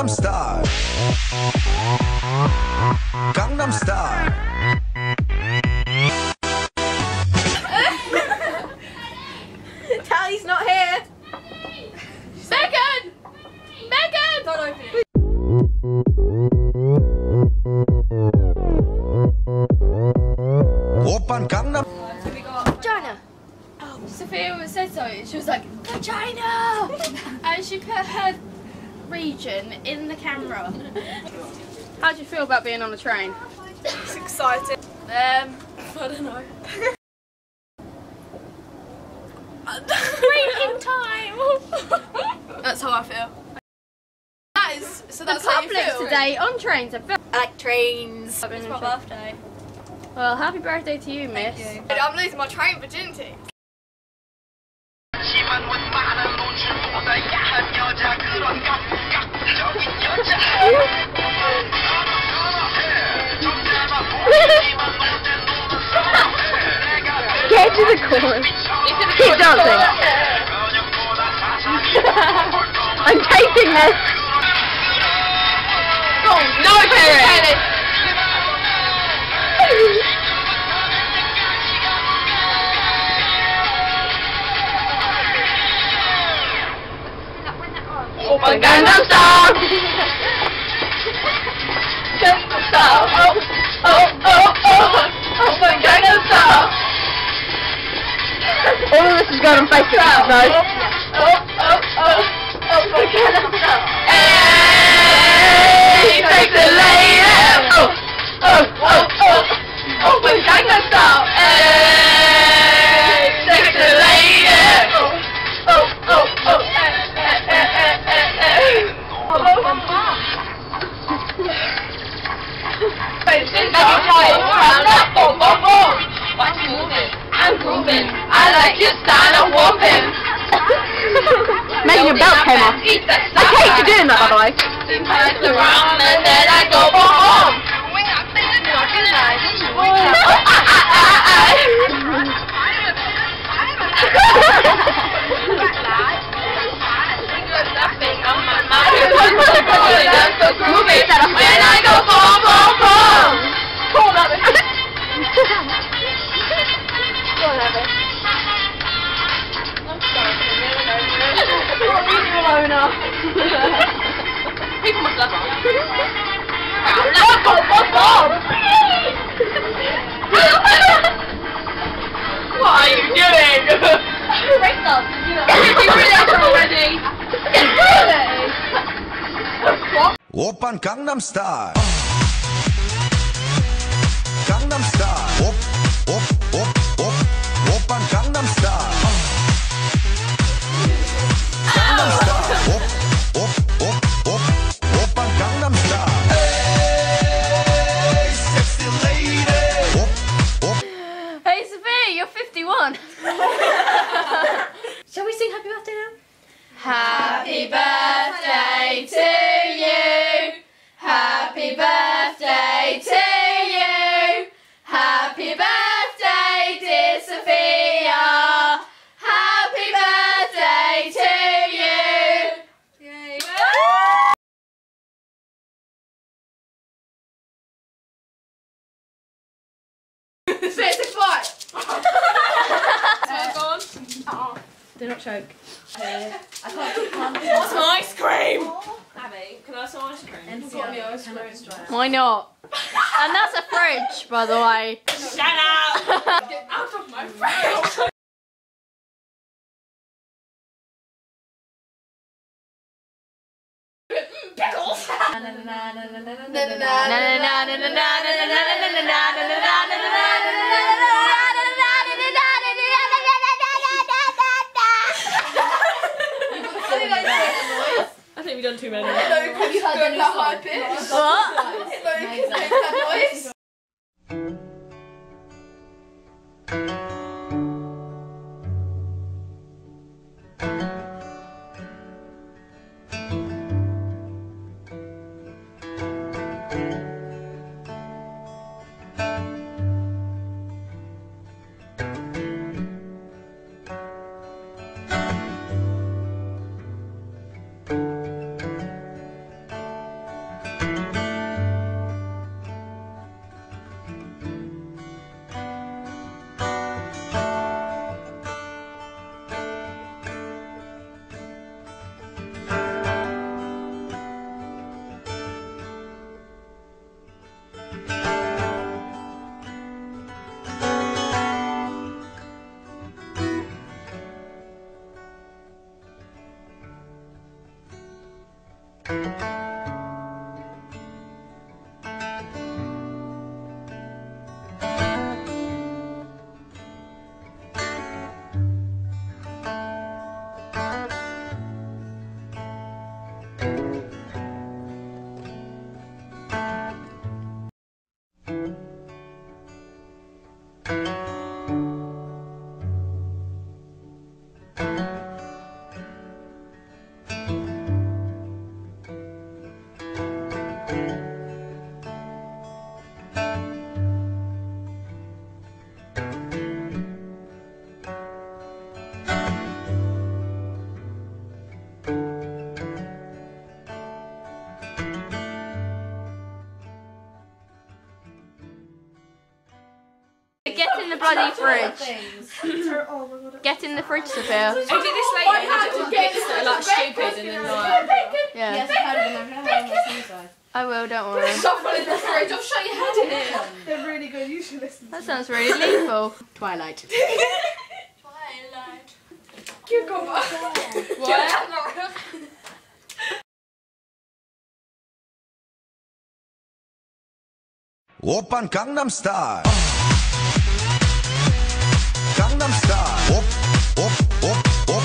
Gangnam Style. Gangnam Style. Tally's not here. Megan! Megan! Don't open it. Oppan Gangnam. So we got China. Oh, Sophia said so. She was like, China! and she put her region in the camera. How do you feel about being on the train? It's exciting. Um, I don't know. Drinking time! That's how I feel. That is, so The that's how you public feel. today on trains are I like trains. It's my birthday. Well, happy birthday to you, miss. I'm losing my train virginity. Get to the chorus. Keep dancing. I'm taping this. No, Perry. Oppan Gangnam Style. Gangnam This is going on Facebook, guys. Oh, oh, oh. Style. Hey, take the lady. Oh, oh, oh, oh. Oppan Gangnam Style. Hey, take the lady. Oh, oh, oh, oh. Eh, eh, eh, eh, eh, eh. It round up, boom, boom, boom. Watch you moving, I'm grooving. I like your style of whooping. Making your belt came off. I hate you doing that, by the way. Oppan Gangnam Style. Gangnam Style. Op, op, op, op. Oppan Gangnam Style. Gangnam Style. Op, op, op, op. Oppan Gangnam Style. Hey, sexy lady. Op, op. Hey Sophia, you're 51. Shall we sing happy birthday now? Happy birthday Do not choke. What's my ice cream? Abby, can I have some ice cream? You've got me ice cream. Why not? and that's a fridge, by the way. Shut up! Get out of my face! Pickles! We've done too many. Have you heard the new song? What? Bloody fridge. Get in the fridge, Sophia. I did this later and I did all the bits that like stupid and then like... Yeah, Yes, I've heard of them. I've never had them on the side. I will, don't worry. Stop in the fridge, I'll show your head in it. They're really good. You should listen. That sounds really lethal. Twilight. Twilight. Cucumber. What? Oppan Gangnam Style. Gangnam Style. Op, op, op, op.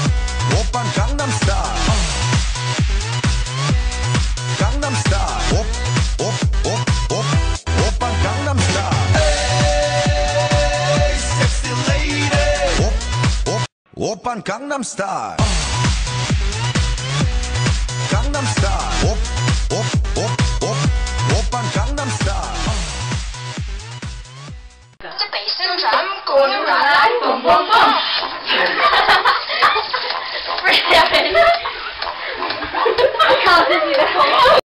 Oppan Gangnam Style. Gangnam Style. Op, op, op, op. Oppan Gangnam Style. Hey, sexy lady. Op, op. Oppan Gangnam Style. Gangnam Style. Op, op,